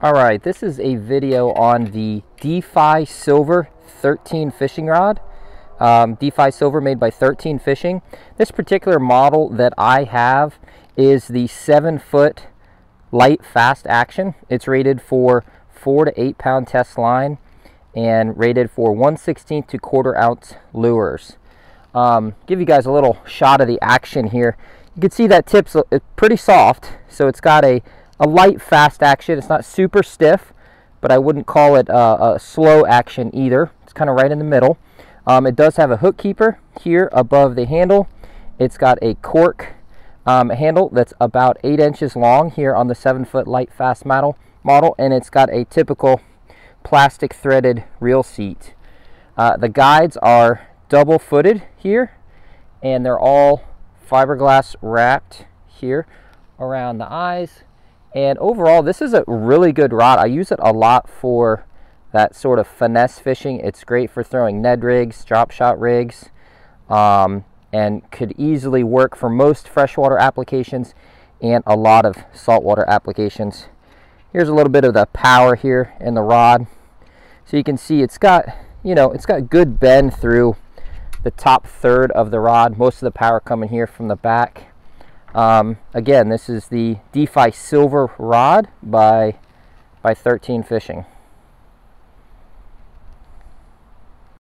All right, this is a video on the Defy Silver 13 fishing rod. Um, Defy Silver made by 13 Fishing. This particular model that I have is the 7 foot light fast action. It's rated for 4 to 8 pound test line and rated for 1 16th to quarter ounce lures. Um, give you guys a little shot of the action here. You can see that tip's pretty soft, so it's got a a light fast action. It's not super stiff, but I wouldn't call it a, a slow action either. It's kind of right in the middle. Um, it does have a hook keeper here above the handle. It's got a cork um, handle that's about eight inches long here on the seven foot light fast model, model and it's got a typical plastic threaded reel seat. Uh, the guides are double footed here and they're all fiberglass wrapped here around the eyes and overall, this is a really good rod. I use it a lot for that sort of finesse fishing. It's great for throwing Ned rigs, drop shot rigs, um, and could easily work for most freshwater applications and a lot of saltwater applications. Here's a little bit of the power here in the rod. So you can see it's got, you know, it's got good bend through the top third of the rod. Most of the power coming here from the back. Um, again, this is the Defy Silver Rod by, by 13 Fishing.